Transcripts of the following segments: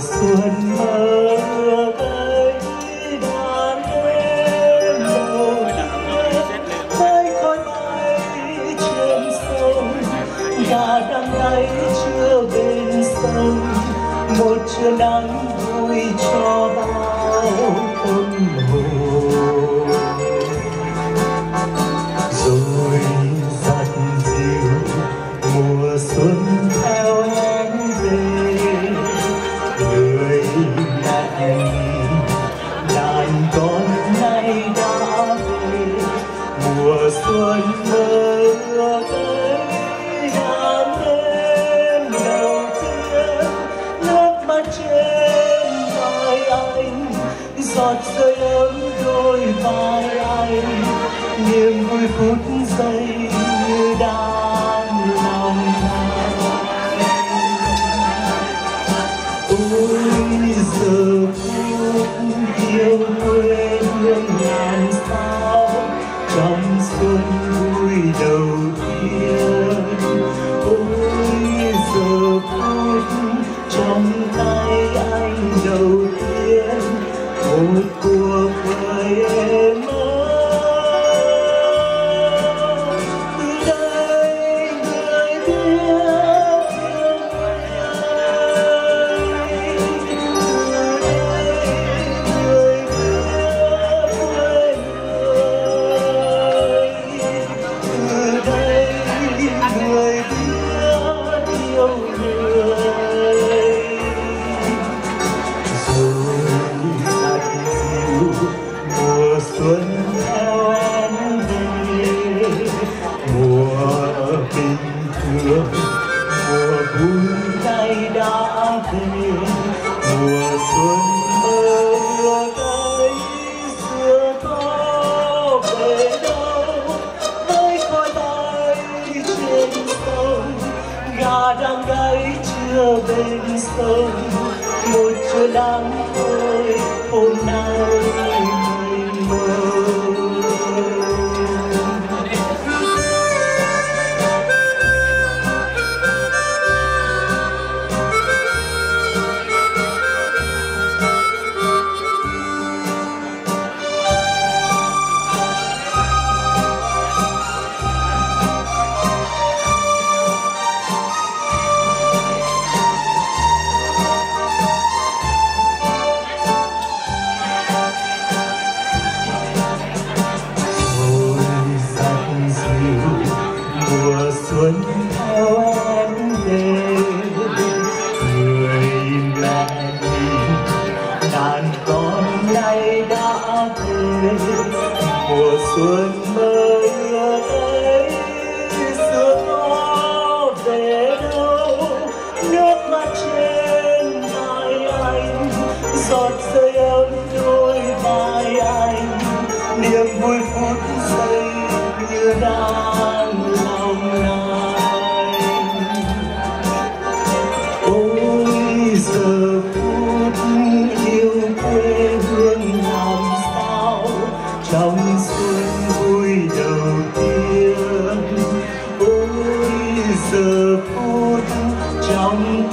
xuân mơ tới đàn em đầu mái khói bay trên sông và đang lấy chưa bên sông một trưa nắng vui cho bao mùa theo em về. Người mẹ đàn con nay đã về. Mùa xuân mơ tới đàn em đầu tiên nước mắt trên vai anh, giọt rơi ấm đôi vai anh. Niềm vui phút giây tay anh đầu tiên. Ôi sông một chưa nắng thôi hôm nay ai đã về mùa xuân mơ 마음이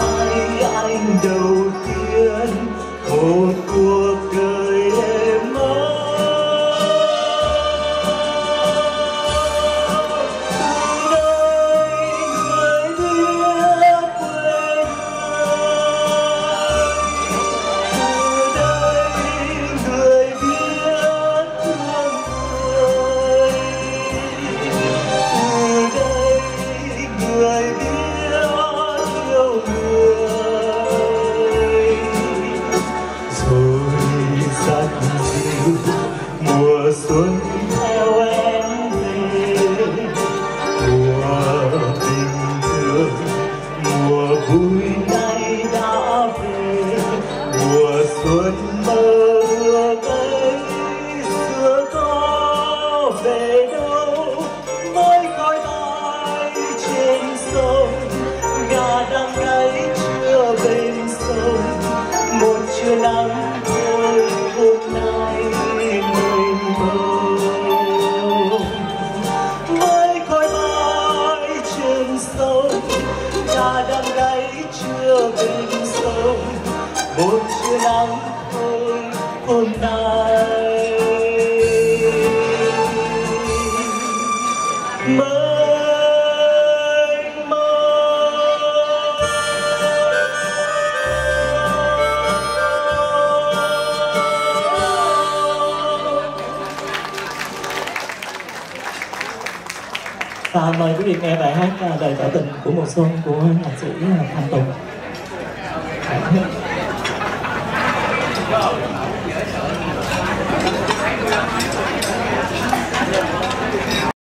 hôm nay mênh mông Và mời quý vị nghe bài hát à, Đời tỏ tình của mùa xuân của nhạc sĩ à, Thanh Tùng.